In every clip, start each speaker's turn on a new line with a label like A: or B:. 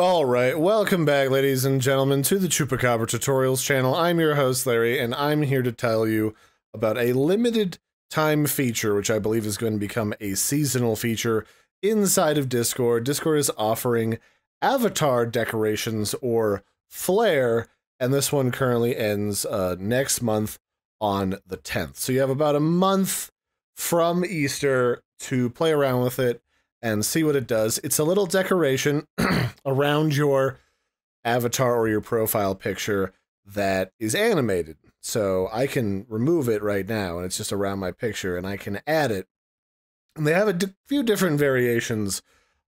A: All right, welcome back, ladies and gentlemen, to the Chupacabra Tutorials channel. I'm your host, Larry, and I'm here to tell you about a limited time feature, which I believe is going to become a seasonal feature inside of Discord. Discord is offering avatar decorations or flair, and this one currently ends uh, next month on the 10th. So you have about a month from Easter to play around with it and see what it does. It's a little decoration around your avatar or your profile picture that is animated. So I can remove it right now and it's just around my picture and I can add it. And they have a d- few different variations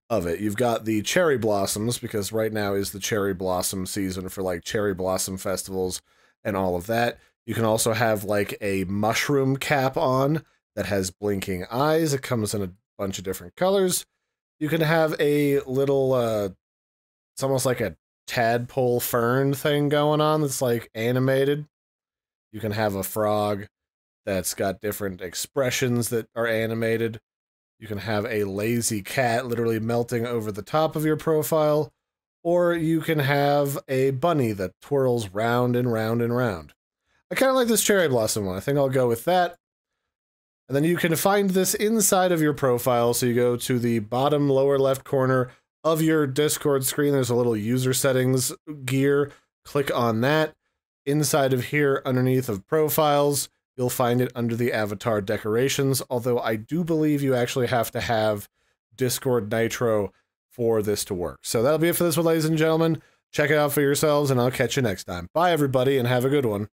A: of it. You've got the cherry blossoms because right now is the cherry blossom season for like cherry blossom festivals and all of that. You can also have like a mushroom cap on that has blinking eyes. It comes in a bunch of different colors. You can have a little uh it's almost like a tadpole fern thing going on that's like animated. You can have a frog that's got different expressions that are animated. You can have a lazy cat literally melting over the top of your profile, or you can have a bunny that twirls round and round and round. I kind of like this cherry blossom one. I think I'll go with that. And then you can find this inside of your profile. So you go to the bottom lower left corner of your Discord screen. There's a little user settings gear. Click on that. Inside of here, underneath of profiles, you'll find it under the avatar decorations. Although I do believe you actually have to have Discord Nitro for this to work. So that'll be it for this one, ladies and gentlemen. Check it out for yourselves, and I'll catch you next time. Bye, everybody, and have a good one.